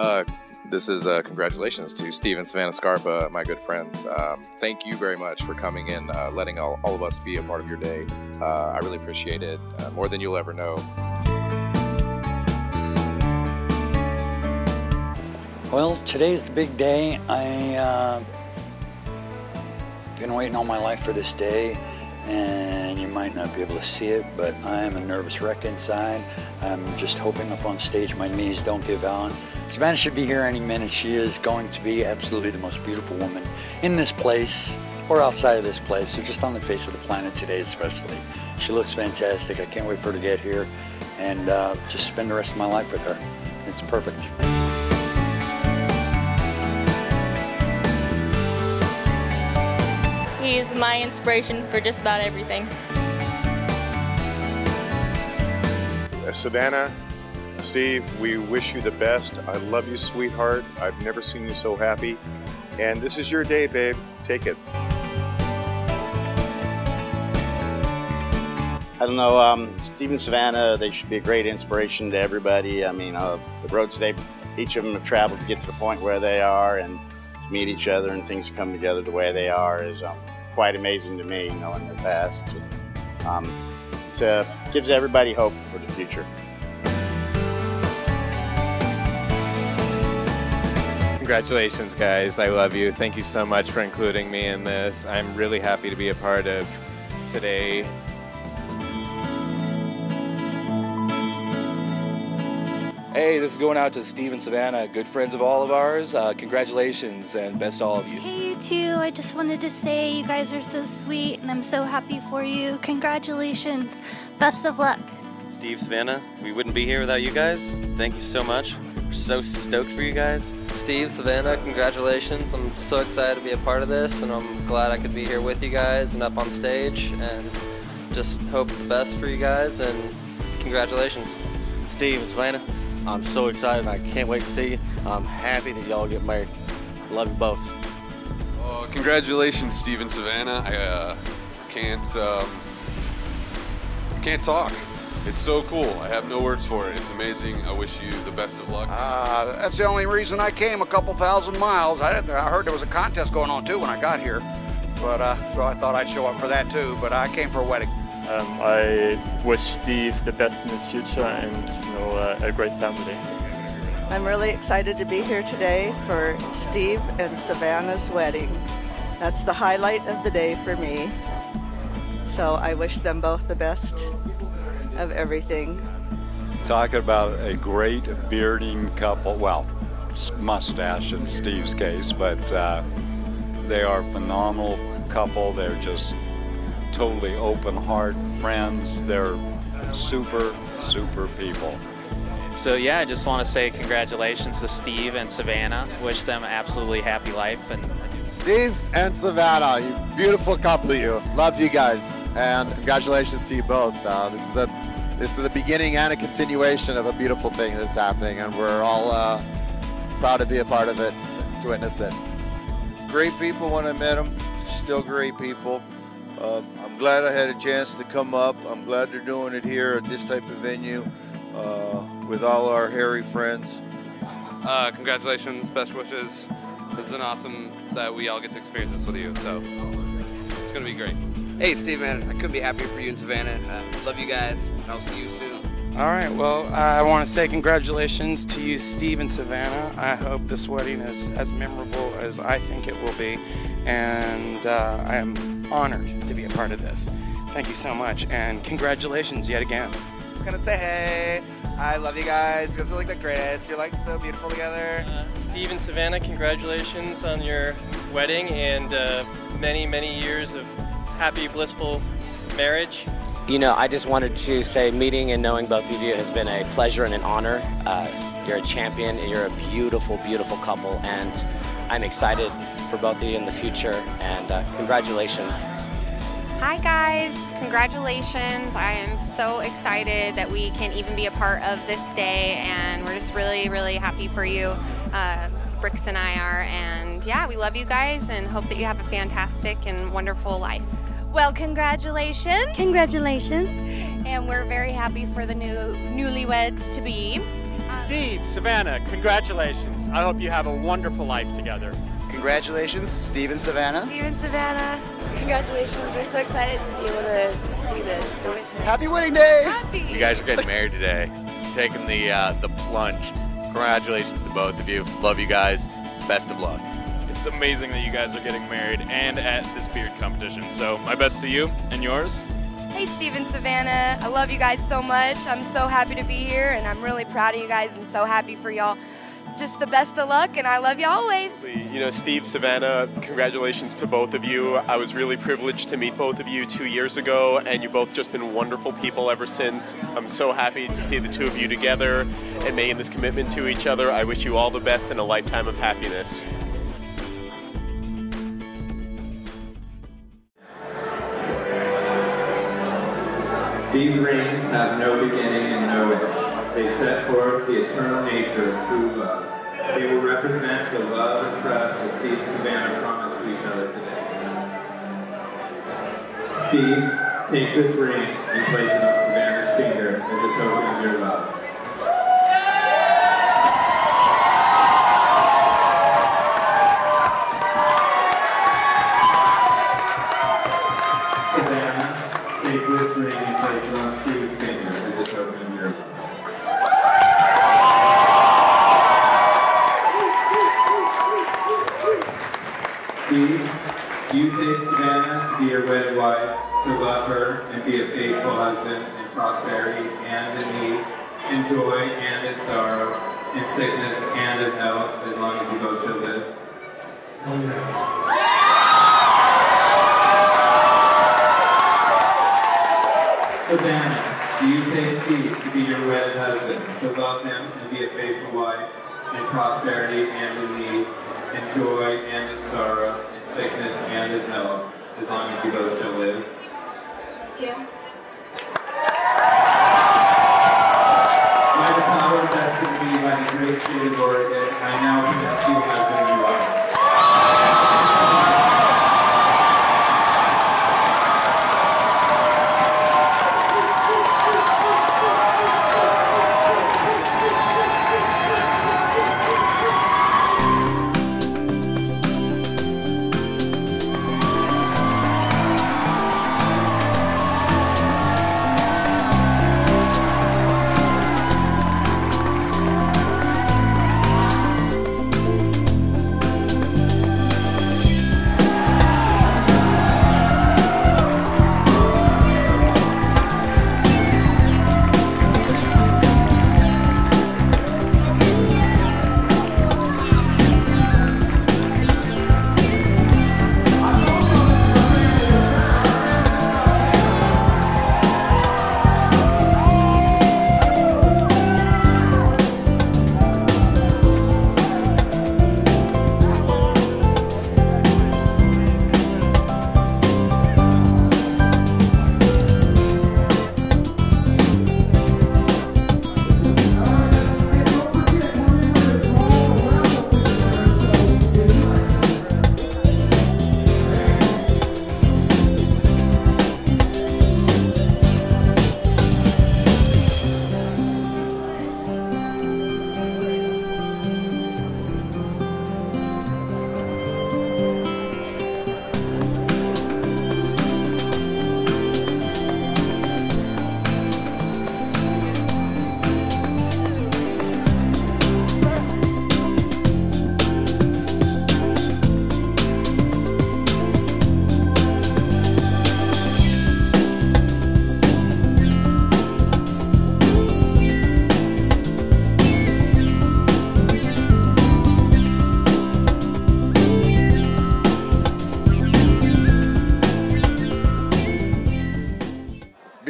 Uh, this is uh, congratulations to Steve and Savannah Scarpa, my good friends. Um, thank you very much for coming in, uh, letting all, all, of us be a part of your day. Uh, I really appreciate it uh, more than you'll ever know. Well, today's the big day. I uh, been waiting all my life for this day and you might not be able to see it, but I am a nervous wreck inside. I'm just hoping up on stage my knees don't give out. Savannah should be here any minute. She is going to be absolutely the most beautiful woman in this place or outside of this place, or just on the face of the planet today especially. She looks fantastic. I can't wait for her to get here and uh, just spend the rest of my life with her. It's perfect. He's my inspiration for just about everything. Uh, Savannah, Steve, we wish you the best. I love you, sweetheart. I've never seen you so happy. And this is your day, babe. Take it. I don't know, um, Steve and Savannah, they should be a great inspiration to everybody. I mean, uh, the roads they, each of them have traveled to get to the point where they are and to meet each other and things come together the way they are is um, quite amazing to me, knowing their past. Um, it uh, gives everybody hope for the future. Congratulations, guys. I love you. Thank you so much for including me in this. I'm really happy to be a part of today. Hey, this is going out to Steve and Savannah, good friends of all of ours. Uh, congratulations and best to all of you. Hey, you two. I just wanted to say you guys are so sweet and I'm so happy for you. Congratulations. Best of luck. Steve, Savannah, we wouldn't be here without you guys. Thank you so much. We're so stoked for you guys. Steve, Savannah, congratulations. I'm so excited to be a part of this and I'm glad I could be here with you guys and up on stage and just hope the best for you guys and congratulations. Steve and Savannah, I'm so excited. I can't wait to see you. I'm happy that y'all get married. Love you both. Oh, congratulations, Steve and Savannah. I uh, can't um, can't talk. It's so cool. I have no words for it. It's amazing. I wish you the best of luck. Uh, that's the only reason I came a couple thousand miles. I, I heard there was a contest going on too when I got here, but uh, so I thought I'd show up for that too. But I came for a wedding. Um, I wish Steve the best in his future and you know uh, a great family. I'm really excited to be here today for Steve and Savannah's wedding. That's the highlight of the day for me. So I wish them both the best of everything. Talking about a great bearding couple, well, mustache in Steve's case, but uh, they are a phenomenal couple. They're just totally open heart friends. They're super, super people. So yeah, I just want to say congratulations to Steve and Savannah. Wish them absolutely happy life and Steve and Savannah, you beautiful couple you. Love you guys, and congratulations to you both. Uh, this is a this is the beginning and a continuation of a beautiful thing that's happening, and we're all uh, proud to be a part of it, to witness it. Great people when I met them, still great people. Uh, I'm glad I had a chance to come up. I'm glad they're doing it here at this type of venue uh, with all our hairy friends. Uh, congratulations, best wishes. This is an awesome that we all get to experience this with you. So it's gonna be great. Hey, Steve, man, I couldn't be happier for you and Savannah. Uh, love you guys. and I'll see you soon. All right. Well, I want to say congratulations to you, Steve and Savannah. I hope this wedding is as memorable as I think it will be, and uh, I am honored to be a part of this. Thank you so much, and congratulations yet again. I was gonna say, hey, I love you guys. You guys are like the greatest. You're like so beautiful together. Uh, Steve and Savannah, congratulations on your wedding and uh, many, many years of happy, blissful marriage. You know, I just wanted to say meeting and knowing both of you has been a pleasure and an honor. Uh, you're a champion, and you're a beautiful, beautiful couple, and I'm excited for both of you in the future, and uh, congratulations. Hi guys, congratulations. I am so excited that we can even be a part of this day and we're just really, really happy for you. Uh, Bricks and I are, and yeah, we love you guys and hope that you have a fantastic and wonderful life. Well, congratulations. Congratulations. And we're very happy for the new newlyweds to be. Steve, Savannah, congratulations. I hope you have a wonderful life together. Congratulations, Steve and Savannah. Steve and Savannah, congratulations. We're so excited to be able to see this, to witness. Happy wedding day! Happy! You guys are getting married today, taking the uh, the plunge. Congratulations to both of you. Love you guys. Best of luck. It's amazing that you guys are getting married and at this beard competition. So my best to you and yours. Hey, Steve and Savannah. I love you guys so much. I'm so happy to be here, and I'm really proud of you guys and so happy for y'all. Just the best of luck, and I love you always. You know, Steve, Savannah, congratulations to both of you. I was really privileged to meet both of you two years ago, and you've both just been wonderful people ever since. I'm so happy to see the two of you together and making this commitment to each other. I wish you all the best and a lifetime of happiness. These rings have no beginning and no end. They set forth the eternal nature of true love. They will represent the love and trust that Steve and Savannah promised to each other today. Steve, take this ring and place it on Savannah's finger as a token of your love. Steve, you take Savannah to be your wedded wife, to love her and be a faithful husband in prosperity and in need, in joy and in sorrow, in sickness and in health, as long as you both shall live. Savannah, do you take Steve to be your wedded husband, to love him and be a faithful wife, in prosperity and in need, in joy and in sorrow, in sickness and in health, as long as you both shall live? Yeah. By the power vested in me by the great state of Oregon, I now connect you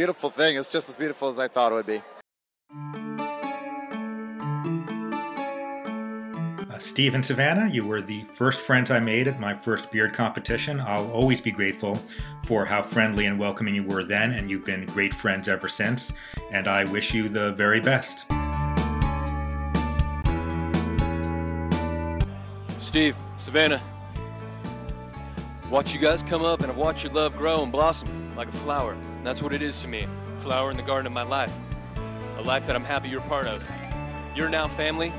beautiful thing. It's just as beautiful as I thought it would be. Uh, Steve and Savannah, you were the first friends I made at my first beard competition. I'll always be grateful for how friendly and welcoming you were then, and you've been great friends ever since. And I wish you the very best. Steve, Savannah, watch you guys come up and I've watched your love grow and blossom like a flower. And that's what it is to me. Flower in the garden of my life. A life that I'm happy you're part of. You're now family,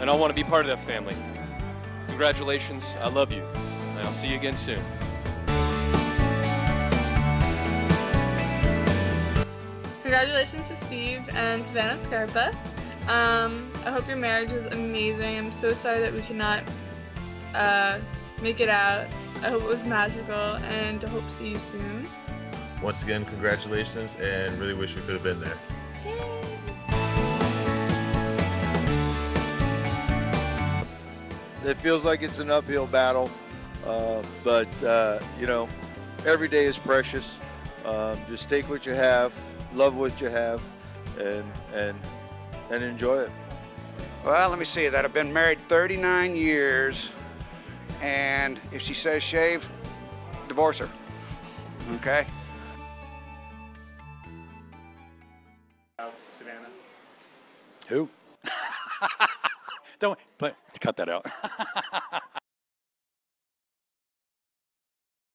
and I want to be part of that family. Congratulations. I love you, and I'll see you again soon. Congratulations to Steve and Savannah Scarpa. Um, I hope your marriage is amazing. I'm so sorry that we cannot uh, make it out. I hope it was magical and I hope to see you soon. Once again, congratulations and really wish we could have been there. It feels like it's an uphill battle, uh, but uh, you know, every day is precious. Um, just take what you have, love what you have, and and and enjoy it. Well, let me see that. I've been married 39 years, and if she says shave, divorce her. Okay? Who? Don't but cut that out.